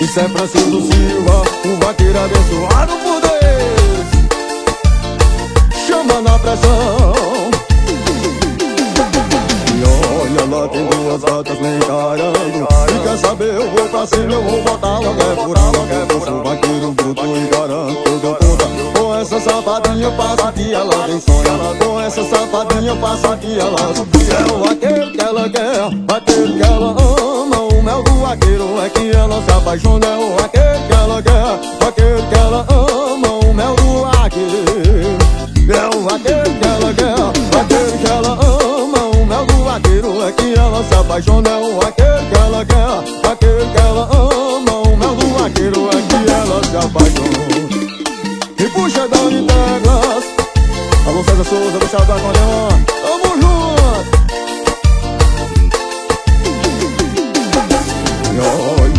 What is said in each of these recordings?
Isso é Francisco Silva, um vaqueiro abençoado por Deus. Chama na pressão. E olha lá, tem duas gatas me encarando. E quer saber, eu vou pra cima, eu vou botar logo é por logo é por vaqueiro bruto e garanto, essa safadinha eu passo aqui, ela tem sonho Com essa safadinha eu passo aqui, ela É o vaqueiro que ela quer, vaqueiro que ela ama O mel do vaqueiro é que ela se apaixona É o vaqueiro que ela quer, vaqueiro que ela ama O mel do vaqueiro É o vaqueiro que ela quer, vaqueiro que ela ama O mel do vaqueiro é que ela se apaixona É o vaqueiro que ela quer, vaqueiro que ela ama Souza, Chá do Acordeon Tamo junto!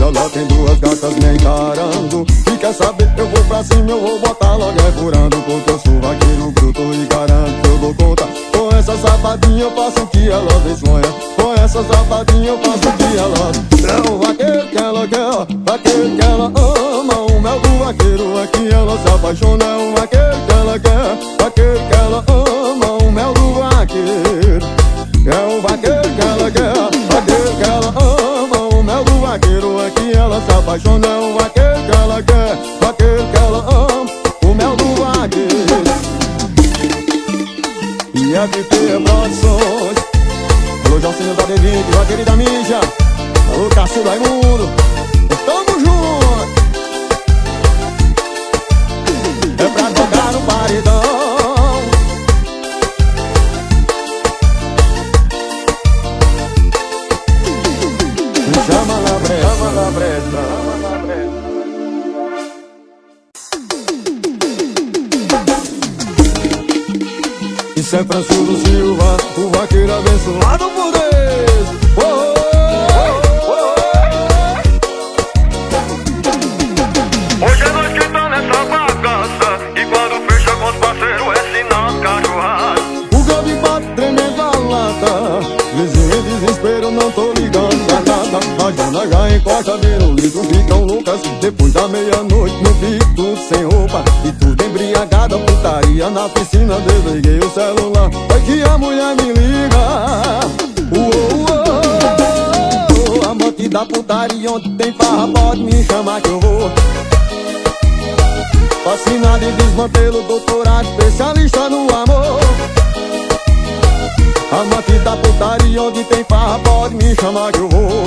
Olha lá, tem duas gatas me encarando. E quer saber, eu vou pra cima, eu vou botar logo é furando Porque eu sou vaqueiro bruto e garanto que eu dou conta. Com essa safadinha eu faço o que ela desmanha Com essa safadinha eu faço o que ela É o vaqueiro que ela quer, vaqueiro que ela ama. O mel do vaqueiro é que ela se apaixona. É o vaqueiro que ela quer, vaqueiro que ela ama que ela se apaixona É o vaqueiro que ela quer, vaqueiro que ela ama O mel do vaqueiro E FP Produções Alô Jalcinho da D20, vaqueiro da mídia Alô Cássio Raimundo. Tamo junto. É pra tocar no paredão Isso é Francisco Silva, o vaqueiro abençoado. Por Deus oh, oh, oh, Hoje é nós que tá nessa bagaça E quando fecha com os parceiros é sinal cachorrada. O Gabi bate tremendo a lata Vizinho em desespero, não tô ligando pra nada. A Jana já encosta, vira o litro, ficam loucas Depois da meia-noite putaria na piscina Desliguei o celular, vai que a mulher me liga. Uou, uou, uou, Amante da putaria, onde tem farra pode me chamar que eu vou. Fascinado em desmantelo, doutorado, especialista no amor. Amante da putaria, onde tem farra, pode me chamar que eu vou.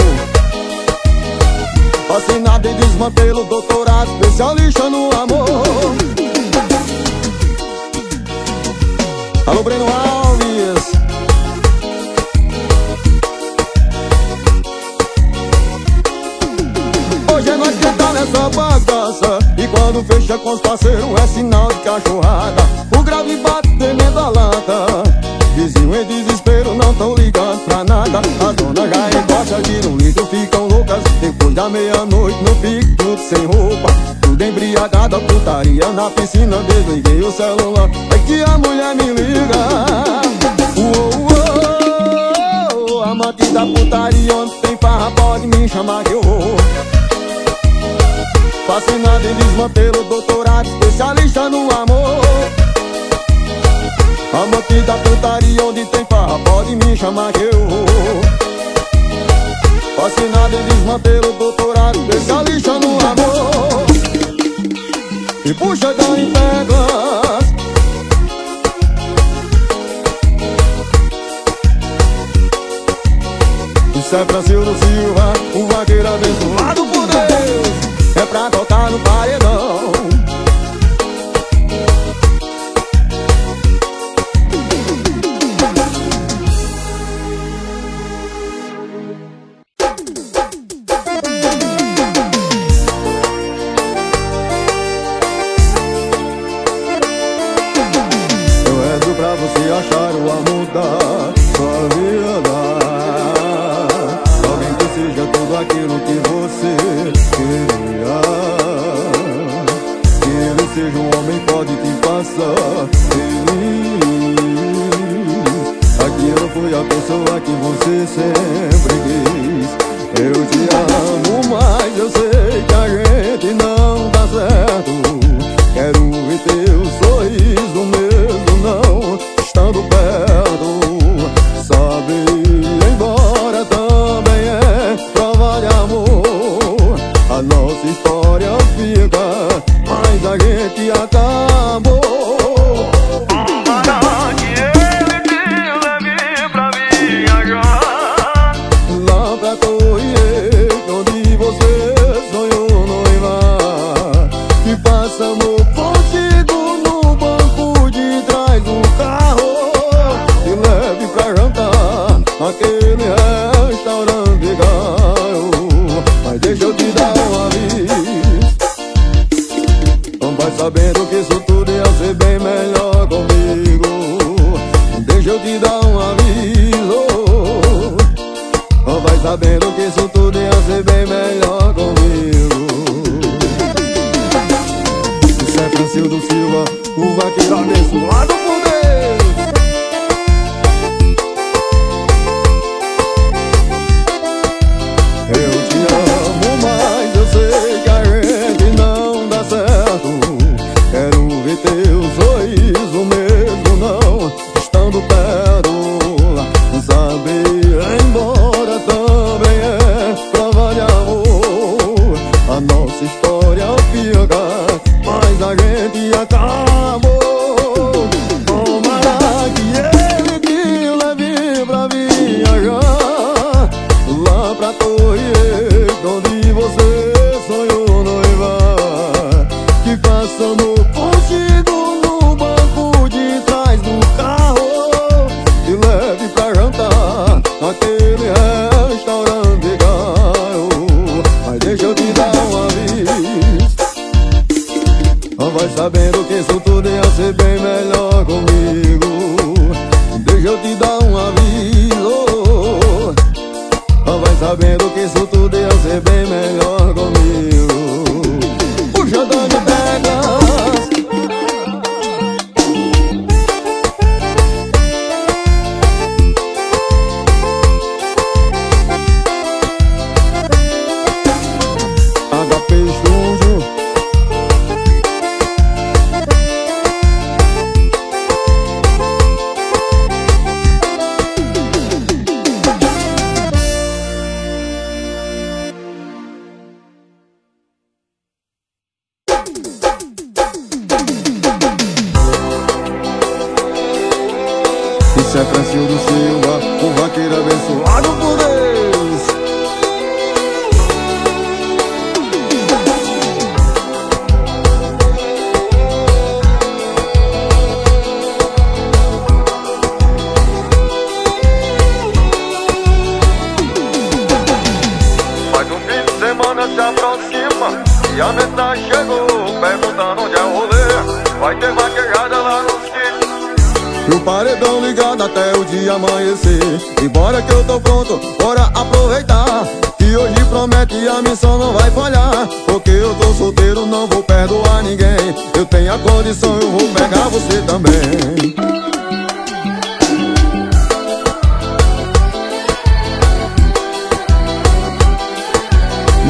Fascinado em desmantelo, doutorado, especialista no amor Breno Alves. Hoje é nós que tá nessa bagaça E quando fecha com os parceiros é sinal de cachorrada. O grave bate tremendo a lata. Vizinho em desespero, não tão ligando pra nada. A dona já encosta, tira um litro, ficam loucas. Depois da meia-noite no pico, tudo sem roupa Tudo embriagada, putaria na piscina Desliguei o celular, é que a mulher me liga. Uou, uou, amante da putaria Onde tem farra pode me chamar que eu vou Fascinado em desmantelo, doutorado, especialista no amor. Amante da putaria, onde tem farra, pode me chamar que eu vou Fascinado em desmantelo, doutorado, especialista no amor E puxa da teclas Isso é Francisco Silva, o vaqueiro abençoado por Deus É pra tocar no paredão fui a pessoa que você sempre quis. Eu te amo, mas eu sei mas a gente acabou paredão ligado até o dia amanhecer. E bora que eu tô pronto, bora aproveitar Que hoje promete a missão não vai falhar. Porque eu tô solteiro, não vou perdoar ninguém. Eu tenho a condição, eu vou pegar você também.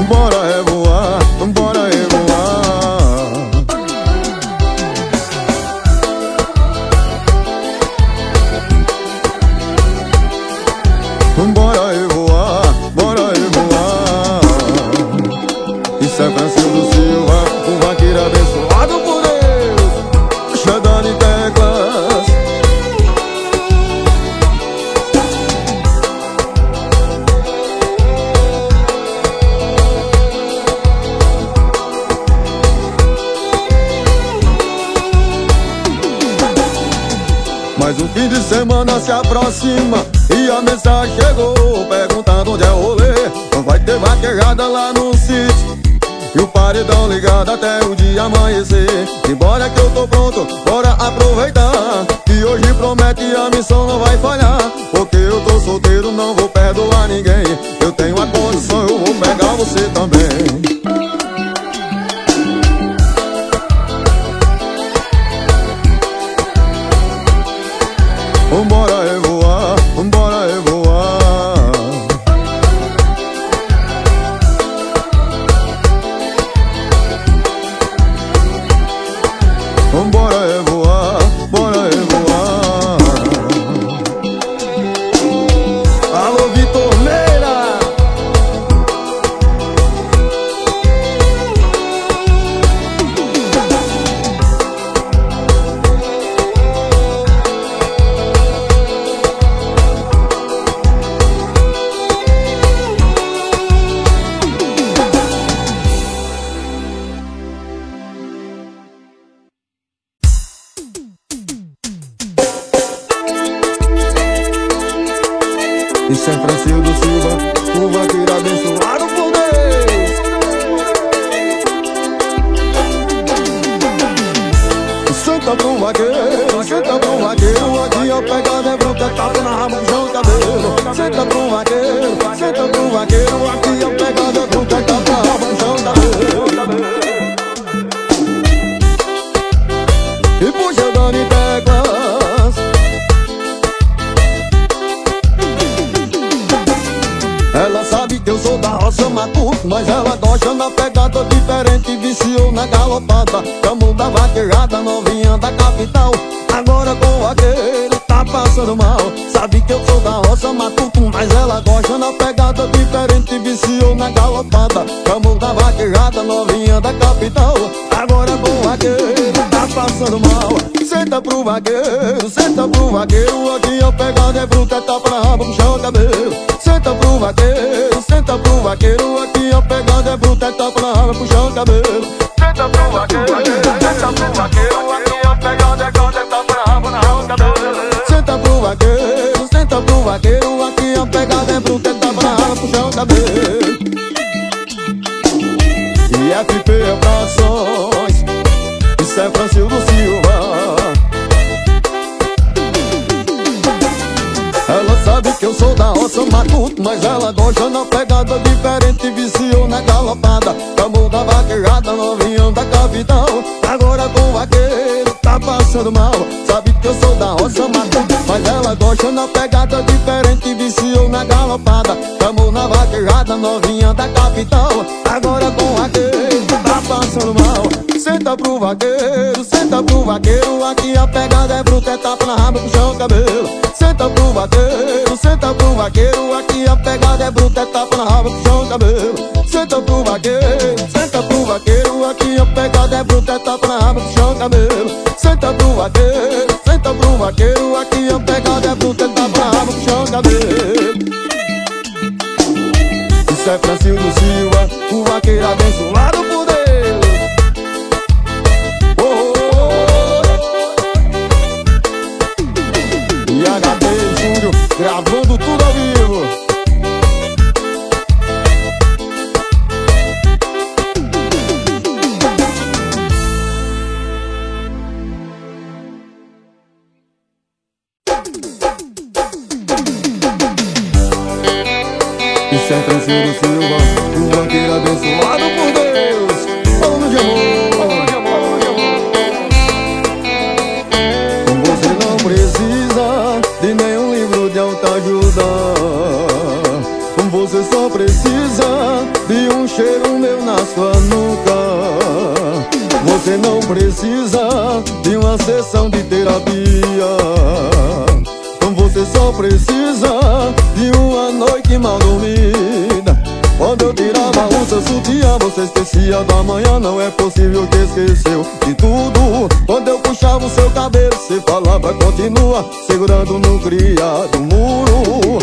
Bora semana se aproxima E a mensagem chegou perguntando onde é o rolê. Vai ter vaquejada lá no sítio. E o paredão ligado até o dia amanhecer. E bora que eu tô pronto, bora aproveitar. Que hoje promete a missão não vai falhar. Porque eu tô solteiro, não vou perdoar ninguém. Eu tenho a condição, eu vou pegar você também Vambora Francisco Silva, o vaqueiro abençoado por Deus Senta pro vaqueiro, senta pro vaqueiro Aqui a pegada é bruta, tapa na rama, puxão cabelo. Senta pro vaqueiro, senta pro vaqueiro Aqui a pegada é bruta, tapa na rama, puxão cabelo roça matuto Mas ela gosta na pegada diferente Viciou na galopada. Camo da vaquejada novinha da capital. Agora com vaqueiro tá passando mal. Sabe que eu sou da roça matuto Mas ela gosta. Na pegada diferente Viciou na galopada. Camo da vaquejada novinha da capital. Agora com vaqueiro tá passando mal. Senta pro vaqueiro, senta pro vaqueiro. Aqui a pegada é bruta, é tapa na raba, puxa o cabelo. Senta pro vaqueiro, senta pro vaqueiro Aqui a pegada é bruta, é tapa na raba, puxa o cabelo Senta pro vaqueiro, senta pro vaqueiro Aqui a pegada é grande, é tapa na raba, na cabelo Senta pro vaqueiro, senta pro vaqueiro Aqui a pegada é bruta, é tapa na raba, puxa o cabelo E FP Abrações Isso é Francisco Silva. Ela sabe que eu sou da roça matuto Mas ela gosta na galopada Camou da vaquejada novinha da capital Agora com vaqueiro tá passando mal Sabe que eu sou da roça matuto Mas ela gosta na pegada diferente Viciou na galopada. Camou na vaquejada novinha da capital Agora com vaqueiro tá passando mal. Senta pro vaqueiro, senta pro vaqueiro. Aqui a pegada é bruta, é tapa na raba, puxa o cabelo. Senta pro vaqueiro, senta pro vaqueiro. Aqui a pegada é bruta, é tapa na raba, puxa o cabelo Senta pro vaqueiro, senta pro vaqueiro Aqui a pegada é bruta, é tapa na Senta pro vaqueiro, senta pro vaqueiro Aqui a pegada é bruta, é tapa na raba, Isso é Francisco Silva, o vaqueiro abençoado por Deus. Oh, oh, oh. Gravando tudo ao vivo Isso é Francisco Silva, o banqueiro o seu sutiã Você esquecia da manhã Não é possível que esqueceu de tudo. Quando eu puxava o seu cabelo Você falava continua Segurando no criado muro.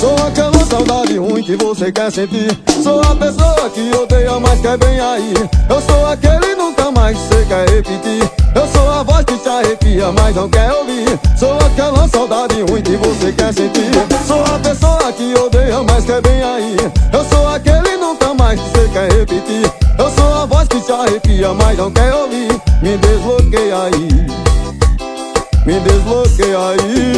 Sou aquela saudade ruim que você quer sentir. Sou a pessoa que odeia mas quer bem aí. Eu sou aquele nunca mais você quer repetir. Eu sou a voz que te arrepia mas não quer ouvir. Sou aquela saudade ruim que você quer sentir. Sou a pessoa que odeia mas quer bem aí. Eu quer repetir. Eu sou a voz que te arrepia mas não quer ouvir. Me desbloqueia aí. Me desbloqueia aí.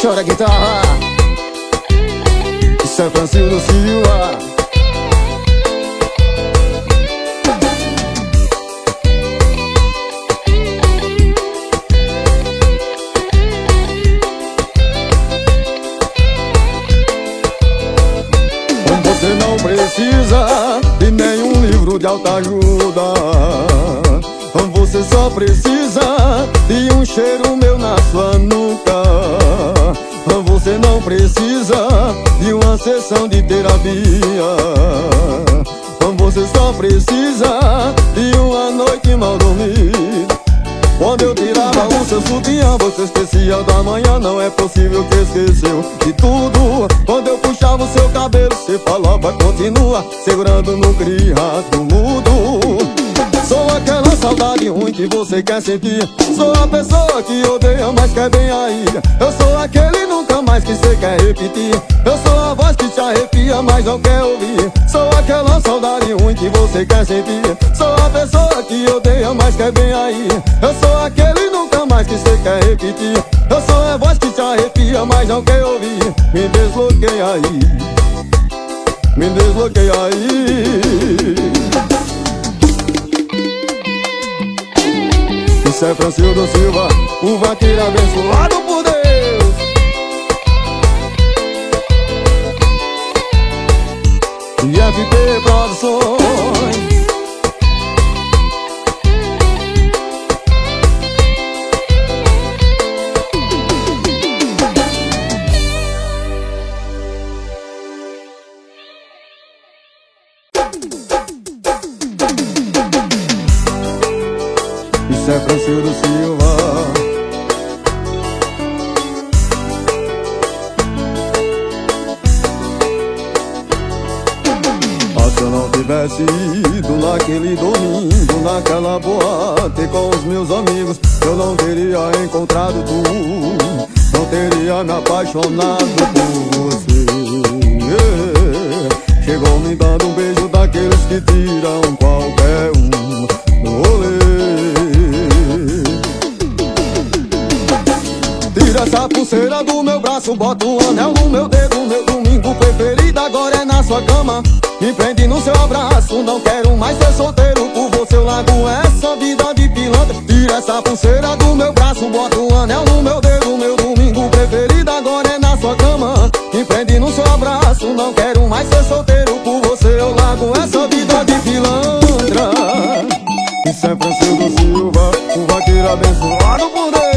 Chora guitarra. É Francisco Silva de autoajuda Você só precisa de um cheiro meu na sua nuca. Você não precisa de uma sessão de terapia. Você só precisa de uma noite mal dormida. Quando eu tirava o seu sutiã, você esquecia da manhã Não é possível que esqueceu de tudo. Quando puxava o seu cabelo, você falava continua Segurando no criado mudo Sou aquela saudade ruim que você quer sentir. Sou a pessoa que odeia, mas quer bem aí. Eu sou aquele nunca mais que você quer repetir. Eu sou a voz que te arrepia, mas não quer ouvir. Sou aquela saudade ruim que você quer sentir. Sou a pessoa que odeia, mas quer bem aí. Eu sou aquele nunca mais que você quer repetir. Eu sou a voz que te arrepia, mas não quer ouvir. Me desbloqueia aí. Me desbloqueia aí Isso é Francisco Silva, um vaqueiro abençoado por Deus. E FP Produções Me prende no seu abraço, não quero mais ser solteiro Por você. Eu largo essa vida de pilantra Tira essa pulseira do meu braço, bota um anel no meu dedo. Meu domingo preferido agora é na sua cama. Me prende no seu abraço, não quero mais ser solteiro Por você. Eu largo essa vida de pilantra. Isso é Francisco Silva, um vaqueiro abençoado por Deus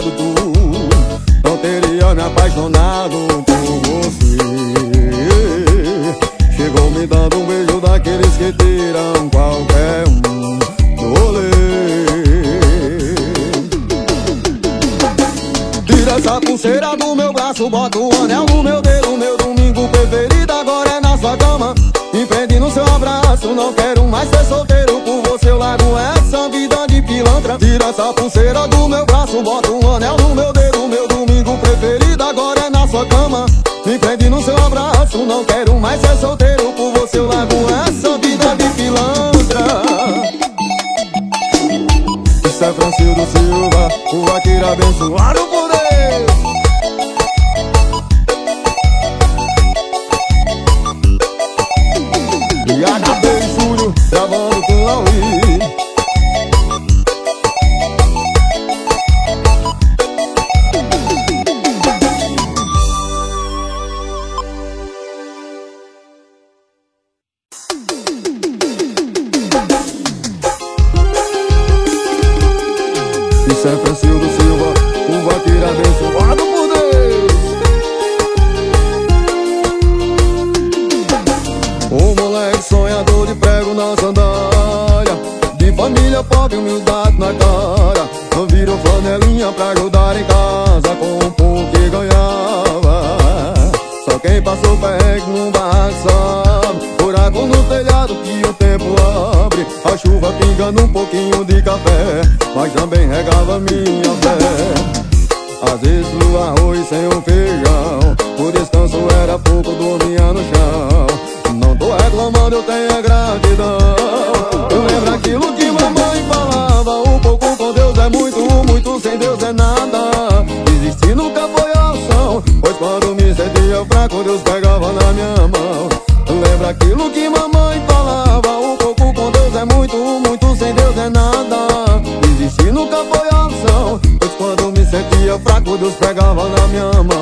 Não teria me apaixonado por você. Chegou me dando um beijo daqueles que tiram qualquer um do Tira essa pulseira do meu braço, bota o anel no meu dedo Meu domingo preferido agora é na sua cama. Me prende no seu abraço, não quero mais ser solteiro Por você eu largo vida de pilantra Tira essa pulseira do meu braço, bota um anel no meu dedo Meu domingo preferido agora é na sua cama. Me prende no seu abraço, não quero mais ser solteiro Por você eu largo essa vida de pilantra. Isso é Francisco Silva, o vaqueiro abençoado por Deus reclamando, eu tenho a gratidão. Eu lembro aquilo que mamãe falava. O pouco com Deus é muito, muito sem Deus é nada. Desistir nunca foi opção. Pois quando me sentia fraco, Deus pegava na minha mão. Lembra aquilo que mamãe falava. O pouco com Deus é muito, muito sem Deus é nada. Desistir nunca foi opção. Pois quando me sentia fraco, Deus pegava na minha mão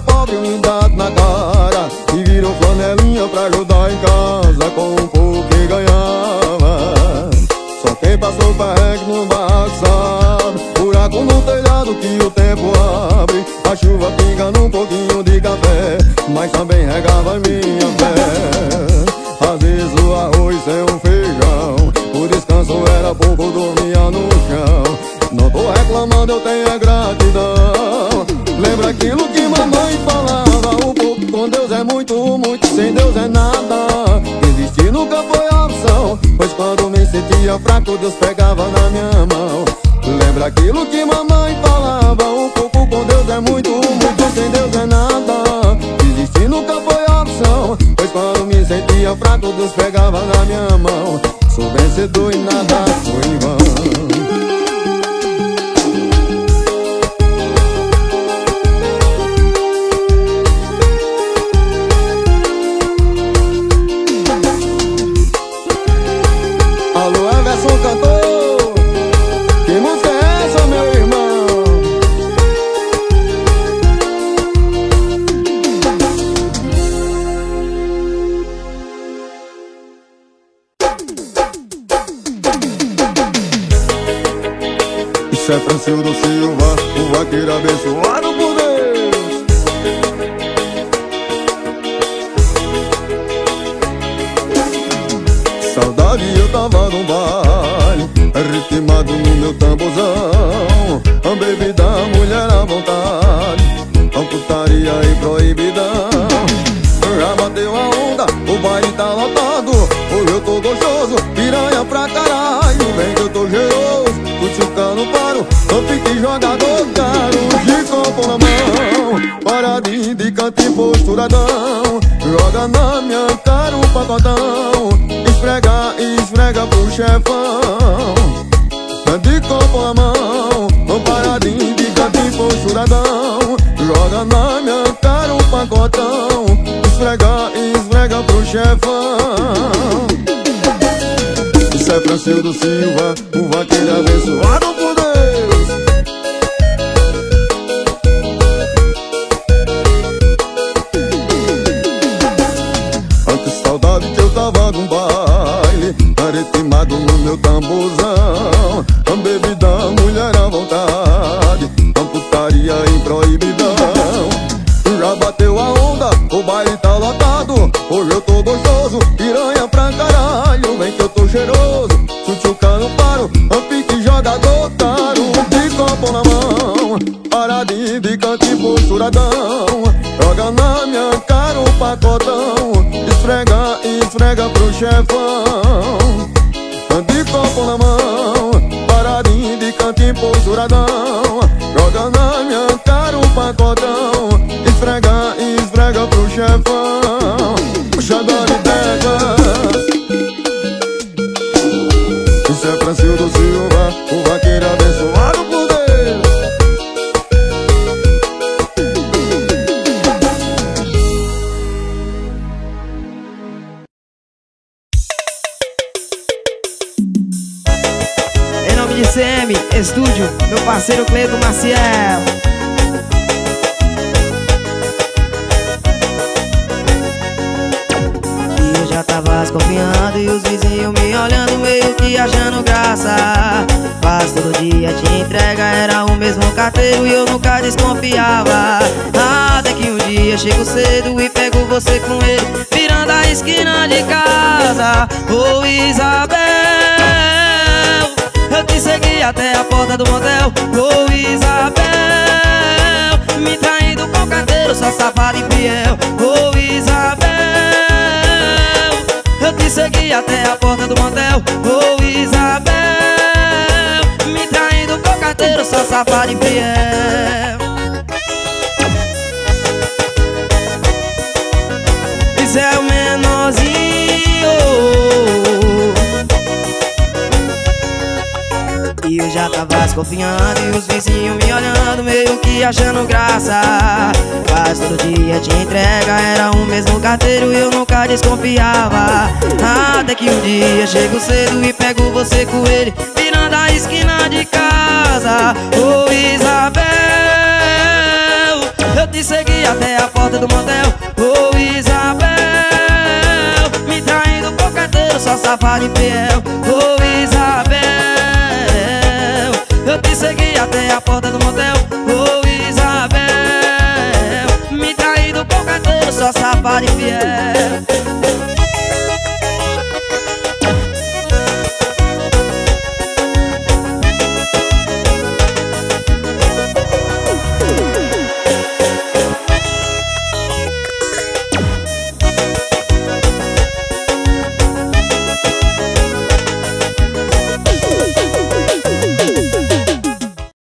pobre, me bate na cara E virou flanelinha pra ajudar em casa Com um pouco que ganhava. Só quem passou perrengue no barraco sabe Buraco no telhado que o tempo abre. A chuva pinga num pouquinho de café Mas também regava minha fé fraco Deus pegava na minha mão. Lembra aquilo que mamãe falava? Um pouco com Deus é muito, muito sem Deus é nada. Desistir nunca foi opção Pois quando me sentia fraco Deus pegava na minha mão. Sou vencedor e nada tava no baile Ritmado no meu tamborzão. Bebida, mulher à vontade A putaria e proibidão. Já bateu a onda, o baile tá lotado Hoje eu tô gostoso, piranha pra caralho. Vem que eu tô cheiroso Cutucando paro, não fique jogador caro De copo na mão, paradinho de canto e posturadão Joga na minha cara um pacotão Esfrega, esfrega pro chefão. De copo na mão, paradinho de canto e posturadão Joga na minha cara um pacotão Esfrega, esfrega pro chefão. Isso é Francisco Silva, o vaqueiro abençoado chefão. De copo na mão Paradinho de canto e posturadão Joga na minha cara um pacotão Esfrega, esfrega pro chefão. Puxador de degas Isso é Francisco Silva de casa Ô Isabel. Eu te segui até a porta do motel Ô Isabel. Me traindo com carteiro, só safado e fiel Ô Isabel. Eu te segui até a porta do motel Ô Isabel. Me traindo com carteiro, só safado e fiel desconfiando E os vizinhos me olhando Meio que achando graça. Quase todo dia te entrega Era o mesmo carteiro E eu nunca desconfiava. Até que um dia chego cedo E pego você com ele Virando a esquina de casa. Ô Isabel Eu Eu te segui até a porta do motel. Ô oh, Isabel Me traindo por carteiro, só safado e fiel Isabel Me